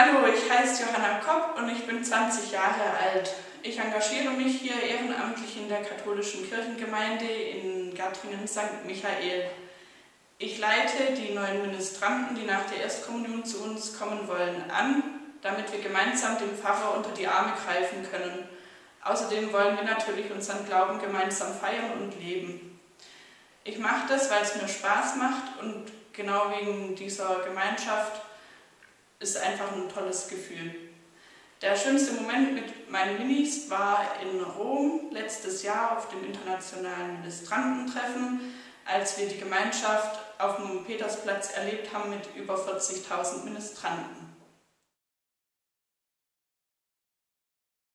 Hallo, ich heiße Johanna Kopp und ich bin 20 Jahre alt. Ich engagiere mich hier ehrenamtlich in der katholischen Kirchengemeinde in Gattringen St. Michael. Ich leite die neuen Ministranten, die nach der Erstkommunion zu uns kommen wollen, an, damit wir gemeinsam dem Pfarrer unter die Arme greifen können. Außerdem wollen wir natürlich unseren Glauben gemeinsam feiern und leben. Ich mache das, weil es mir Spaß macht und genau wegen dieser Gemeinschaft ist einfach ein tolles Gefühl. Der schönste Moment mit meinen Minis war in Rom letztes Jahr auf dem internationalen Ministrantentreffen, als wir die Gemeinschaft auf dem Petersplatz erlebt haben mit über 40.000 Ministranten.